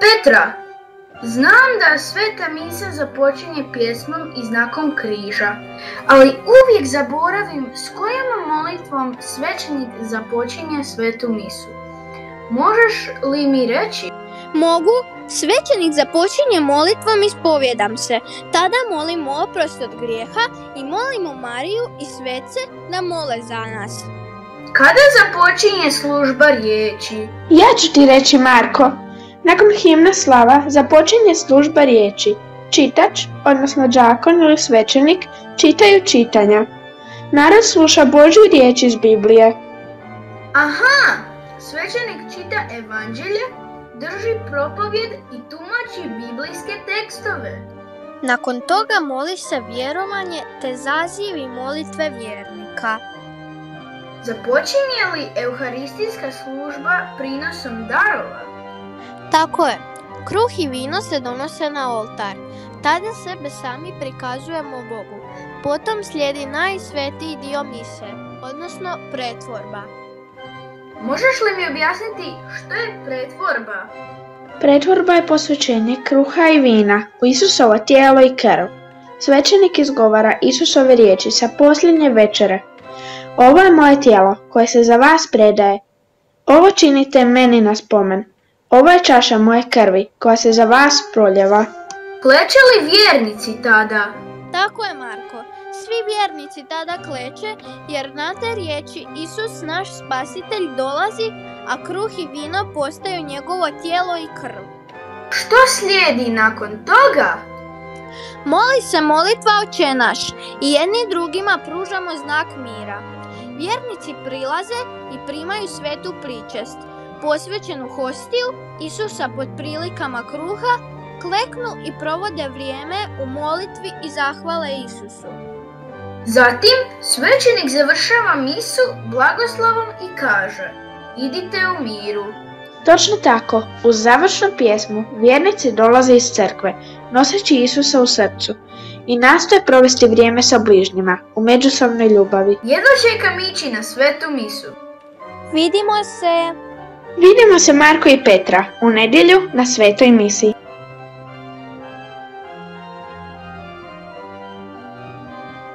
Petra, znam da sveta misa započinje pjesmom i znakom križa, ali uvijek zaboravim s kojom molitvom svećenik započinje svetu misu. Možeš li mi reći? Mogu, svećenik započinje molitvom ispovjedam se. Tada molimo oprost od grijeha i molimo Mariju i svece da mole za nas. Kada započinje služba riječi? Ja ću ti reći Marko. Nakon himna slava započinje služba riječi. Čitač, odnosno đakon ili svećenik, čitaju čitanja. Narod sluša Božju riječ iz Biblije. Aha, svećenik čita evanđelje, drži propovjed i tumači biblijske tekstove. Nakon toga moli se vjerovanje te zazivi molitve vjernika. Započinje li euharistijska služba prinosom darova? Tako je, kruh i vino se donose na oltar. Tada sebe sami prikazujemo Bogu. Potom slijedi najsvetiji dio mise, odnosno pretvorba. Možeš li mi objasniti što je pretvorba? Pretvorba je posvećenje kruha i vina u Isusovo tijelo i krv. Svećenik izgovara Isusove riječi sa posljednje večere. Ovo je moje tijelo koje se za vas predaje. Ovo činite meni na spomen. Ovo je čaša moje krvi koja se za vas proljeva. Kleče li vjernici tada? Tako je Marko, svi vjernici tada kleče jer na te riječi Isus naš spasitelj dolazi, a kruh i vino postaju njegovo tijelo i krv. Što slijedi nakon toga? Moli se molitva oče naš i jedni drugima pružamo znak mira. Vjernici prilaze i primaju svetu pričest, posvećenu hostiju Isusa pod prilikama kruha, kleknu i provode vrijeme u molitvi i zahvale Isusu. Zatim svećenik završava misu blagoslovom i kaže Idite u miru. Točno tako, uz završnu pjesmu vjernici dolaze iz crkve, noseći Isusa u srcu i nastoje provesti vrijeme sa bližnjima u međusobnoj ljubavi. Jedno čekam ići na svetu misu. Vidimo se! Vidimo se Marko i Petra u nedjelju na svetoj misiji.